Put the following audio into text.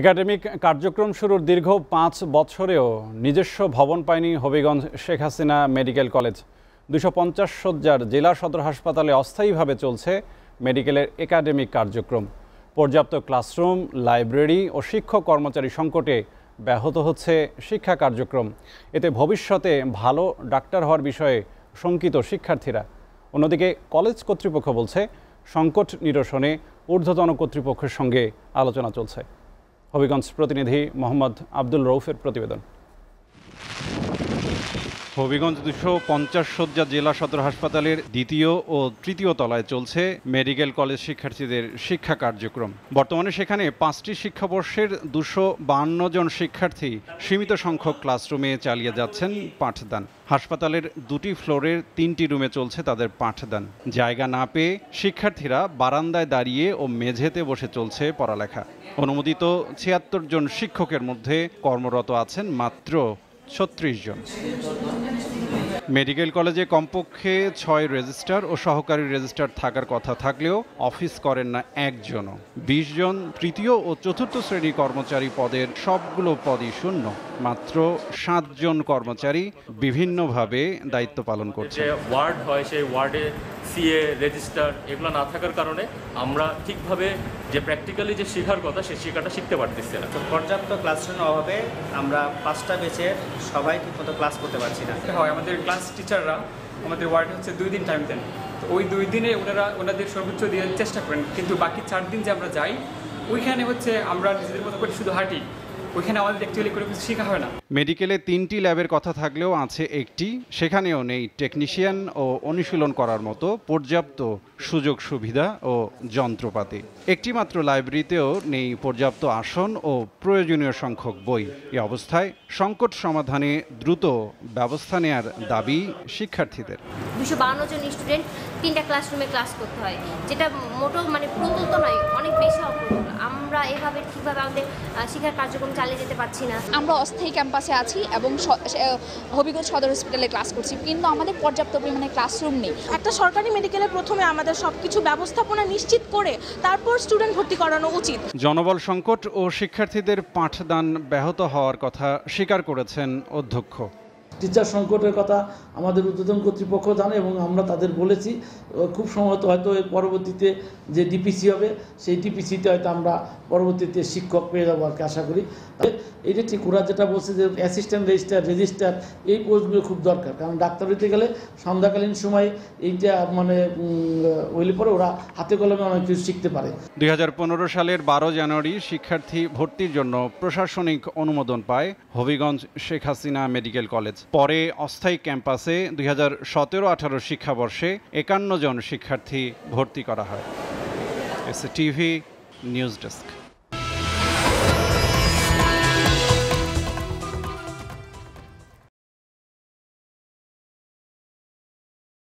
Academic কার্যক্রম শুরুর দীর্ঘ পাঁচ বছরেও নিজস্ব ভবন পায়নি হবিগঞ্জ শেখ হাসিনা মেডিকেল কলেজ। দুশো পঞ্চাশ শয্যার জেলা সদর হাসপাতালে অস্থায়ীভাবে চলছে মেডিকেলের একাডেমিক কার্যক্রম। পর্যাপ্ত ক্লাসরুম, লাইব্রেরি ও শিক্ষক কর্মচারী সংকটে ব্যাহত হচ্ছে শিক্ষা কার্যক্রম। এতে ভবিষ্যতে ভালো ডাক্তার হওয়ার বিষয়ে শঙ্কিত শিক্ষার্থীরা। অন্যদিকে কলেজ কর্তৃপক্ষ বলছে, সংকট নিরসনে ঊর্ধ্বতন কর্তৃপক্ষের সঙ্গে আলোচনা চলছে। হবিগঞ্জ প্রতিনিধি মোহাম্মদ আব্দুল রৌফের প্রতিবেদন। হবিগঞ্জ দুশো পঞ্চাশ শয্যা জেলা সদর হাসপাতালের দ্বিতীয় ও তৃতীয় তলায় চলছে মেডিকেল কলেজ শিক্ষার্থীদের শিক্ষা কার্যক্রম। বর্তমানে সেখানে পাঁচটি শিক্ষাবর্ষের দুশো বান্ন জন শিক্ষার্থী সীমিত সংখ্যক ক্লাসরুমে চালিয়ে যাচ্ছেন পাঠদান। হাসপাতালের দুটি ফ্লোরের তিনটি রুমে চলছে তাদের পাঠদান। জায়গা না পেয়ে শিক্ষার্থীরা বারান্দায় দাঁড়িয়ে ও মেঝেতে বসে চলছে পড়ালেখা। অনুমোদিত ছিয়াত্তর জন শিক্ষকের মধ্যে কর্মরত আছেন মাত্র ছত্রিশ জন। মেডিকেল কলেজে কমপক্ষে ছয় রেজিস্ট্রার ও সহকারী রেজিস্ট্রার থাকার কথা থাকলেও অফিস করেন না একজনও। বিশ জন তৃতীয় ও চতুর্থ শ্রেণি কর্মচারী পদের সবগুলো পদই শূন্য। মাত্র সাতজন কর্মচারী বিভিন্নভাবে দায়িত্ব পালন করছে ওয়ার্ড হয়, সেই ওয়ার্ডে সিএ রেজিস্টার এগুলো না থাকার কারণে আমরা ঠিকভাবে যে প্র্যাকটিক্যালি যে শেখার কথা সেই শেখাটা শিখতে পারতেছি না। তো পর্যাপ্ত ক্লাসরুমের অভাবে আমরা পাঁচটা বেচে সবাই ঠিকমতো ক্লাস করতে পারছি না। হয় আমাদের ক্লাস টিচাররা আমাদের ওয়ার্ডে হচ্ছে দুই দিন টাইম দেন। তো ওই দুই দিনে ওনারা ওনাদের সর্বোচ্চ দিয়ে চেষ্টা করেন। কিন্তু বাকি চার দিন যে আমরা যাই ওইখানে হচ্ছে আমরা নিজেদের মতো করে শুধু হাঁটি। ওইখানে আমাদের অ্যাকচুয়ালি কোনো কিছু শেখা হয় না। মেডিকেলে তিনটি ল্যাবের কথা থাকলেও আছে একটি সেখানেও নেই টেকনিশিয়ান ও অনুশীলন করার মতো পর্যাপ্ত সুযোগ সুবিধা ও যন্ত্রপাতি। একটি মাত্র লাইব্রেরিতেও নেই পর্যাপ্ত আসন ও প্রয়োজনীয় সংখ্যক বই। এ অবস্থায় সংকট সমাধানে দ্রুত ব্যবস্থা নেয়ার দাবি শিক্ষার্থীদের। দুশো বান্ন জন স্টুডেন্ট তিনটা ক্লাসরুমে ক্লাস করতে হয় যেটা মোটেও মানে প্রতুল নয় অনেক বেশি ঠিকভাবে আমাদের শিক্ষার কার্যক্রম চালিয়ে যেতে পারছি না। আমরা অস্থায়ী ক্যাম্পাসে আছি এবং হবিগঞ্জ সদর হসপিটালে ক্লাস করছি কিন্তু আমাদের পর্যাপ্ত পরিমাণে ক্লাসরুম নেই। একটা সরকারি মেডিকেলে প্রথমে আমাদের সব কিছু ব্যবস্থাপনা নিশ্চিত করে তারপর স্টুডেন্ট ভর্তি করানো উচিত। জনবল সংকট ও শিক্ষার্থীদের পাঠদান ব্যাহত হওয়ার কথা স্বীকার করেছেন অধ্যক্ষ। টিচার সংকটের কথা আমাদের উদ্বোধন কর্তৃপক্ষ জানে এবং আমরা তাদের বলেছি। খুব সম্ভবত হয়তো পরবর্তীতে যে ডিপিসি হবে, সেই ডিপিসিতে হয়তো আমরা পরবর্তীতে শিক্ষক পেয়ে যাব আর কি আশা করি। তবে এইটা ঠিক ওরা যেটা বলছে যে অ্যাসিস্ট্যান্ট রেজিস্টার রেজিস্টার এই পোস্টগুলো খুব দরকার। কারণ ডাক্তার হইতে গেলে সন্ধ্যাকালীন সময়ে এইটা মানে হইলে পরে ওরা হাতে কলমে অনেক কিছু শিখতে পারে। দুই হাজার পনেরো সালের বারো জানুয়ারি শিক্ষার্থী ভর্তির জন্য প্রশাসনিক অনুমোদন পায় হবিগঞ্জ শেখ হাসিনা মেডিকেল কলেজ। পরে অস্থায়ী ক্যাম্পাসে দুই হাজার সতেরো আঠারো শিক্ষাবর্ষে একান্ন জন শিক্ষার্থী ভর্তি করা হয়। S TV news desk